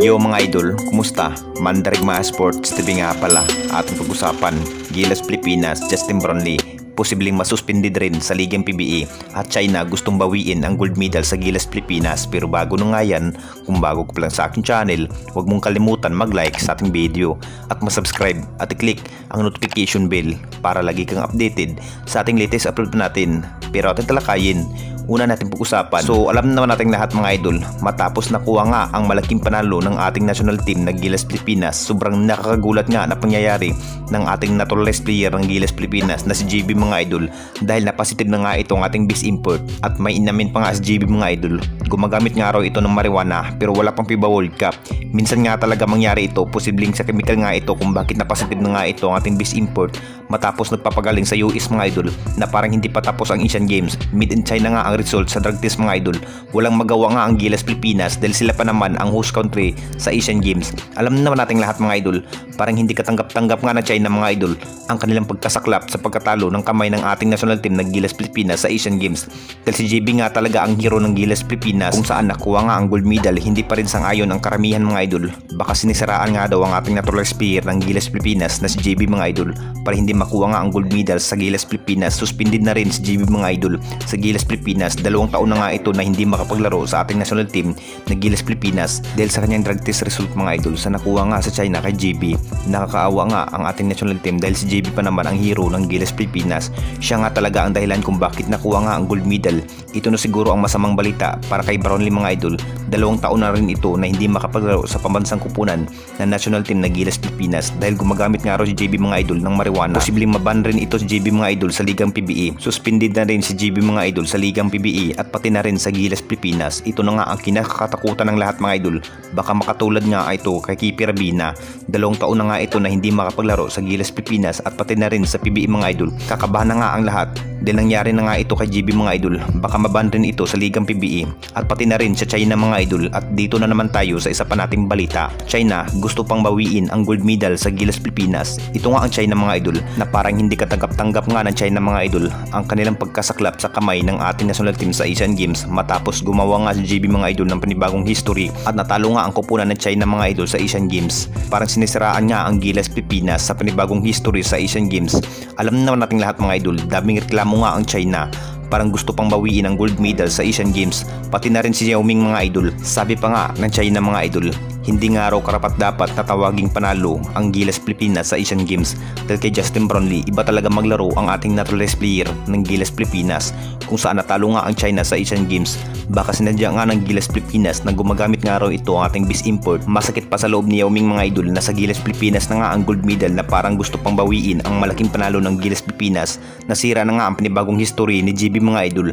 Yo mga idol, kumusta? Mandarig mga sports, TV nga pala. Ating pag-usapan, Gilas Pilipinas, Justin Brownlee, posibleng masuspended rin sa Ligang PBA at China gustong bawiin ang gold medal sa Gilas Pilipinas pero bago na nga yan, kung bago ka lang sa aking channel, huwag mong kalimutan mag-like sa ating video at masubscribe at i-click ang notification bell para lagi kang updated sa ating latest upload natin. Pero ating talakayin una natin pag-usapan. So alam naman natin lahat mga idol, matapos nakuha nga ang malaking panalo ng ating national team ng Gilas Pilipinas, sobrang nakakagulat nga na pangyayari ng ating naturalized player ng Gilas Pilipinas na si JB mga idol dahil napasitive na nga itong ating bis import at may inamin pa nga si JB mga idol. Gumagamit nga raw ito ng marijuana pero wala pang FIBA World Cup. Minsan nga talaga mangyari ito, posibleng sa chemical nga ito kung bakit napasitive na nga ito ang ating bis import matapos nagpapagaling sa US mga idol na parang hindi pa tapos ang Asian Games. Mid in China nga ang result sa drug test mga idol. Walang magawa nga ang Gilas Pilipinas dahil sila pa naman ang host country sa Asian Games. Alam naman nating lahat mga idol, parang hindi katanggap-tanggap nga na China mga idol ang kanilang pagkasaklap sa pagkatalo ng kamay ng ating national team na Gilas Pilipinas sa Asian Games. Dahil si JB nga talaga ang hero ng Gilas Pilipinas kung saan nakuha nga ang gold medal hindi pa rin sang-ayon ang karamihan mga idol. Baka sinisiraan nga daw ang ating naturalized player ng Gilas Pilipinas na si JB mga idol para hindi makuha nga ang gold medal sa Gilas Pilipinas. Suspended na rin si JB mga idol sa Gilas Pilipinas. Dalawang taon na nga ito na hindi makapaglaro sa ating national team na Gilas Pilipinas dahil sa kanyang drug test result mga idol sa nakuha nga sa China kay JB. Nakakaawa nga ang ating national team dahil si JB pa naman ang hero ng Gilas Pilipinas. Siya nga talaga ang dahilan kung bakit nakuha nga ang gold medal. Ito na siguro ang masamang balita para kay Brownlee mga idol. Dalawang taon na rin ito na hindi makapaglaro sa pambansang kupunan ng national team na Gilas Pilipinas dahil gumagamit nga raw si JB mga idol ng marijuana. Posibleng maban rin ito si JB mga idol sa Ligang PBA. Suspended na rin si JB mga idol sa Ligang PBA at pati na rin sa Gilas Pilipinas. Ito na nga ang kinakatakutan ng lahat mga idol. Baka makatulad nga ito kay Kipi Rabina. Dalawang taon na nga ito na hindi makapaglaro sa Gilas Pilipinas at pati na rin sa PBA mga idol. Kakabahan na nga ang lahat dahil nangyari na nga ito kay JB mga idol. Baka maban rin ito sa Ligang PBA at pati na rin sa China mga idol at dito na naman tayo sa isa pa nating balita. China gusto pang bawiin ang gold medal sa Gilas Pilipinas. Ito nga ang China mga idol na parang hindi katanggap-tanggap nga ng China mga idol ang kanilang pagkasaklap sa kamay ng ating national team sa Asian Games matapos gumawa nga si JB mga idol ng panibagong history at natalo nga ang kupunan ng China mga idol sa Asian Games. Parang sinisiraan nga ang Gilas Pilipinas sa panibagong history sa Asian Games. Alam naman nating lahat mga idol, daming reklamo nga ang China. Parang gusto pang bawiin ang gold medal sa Asian Games pati na rin si Yao Ming mga idol. Sabi pa nga ng China mga idol hindi nga raw karapat dapat na panalo ang Gilas Pilipinas sa Asian Games dahil kay Justin Brownlee iba talaga maglaro ang ating naturalized player ng Gilas Pilipinas kung saan natalo nga ang China sa Asian Games. Baka sinadya nga ng Gilas Pilipinas na gumagamit nga raw ito ang ating bis import masakit pa sa loob ni Yao Ming mga idol na sa Gilas Pilipinas na nga ang gold medal na parang gusto pang bawiin ang malaking panalo ng Gilas Pilipinas. Nasira na nga ang panibagong history ni GB mga idol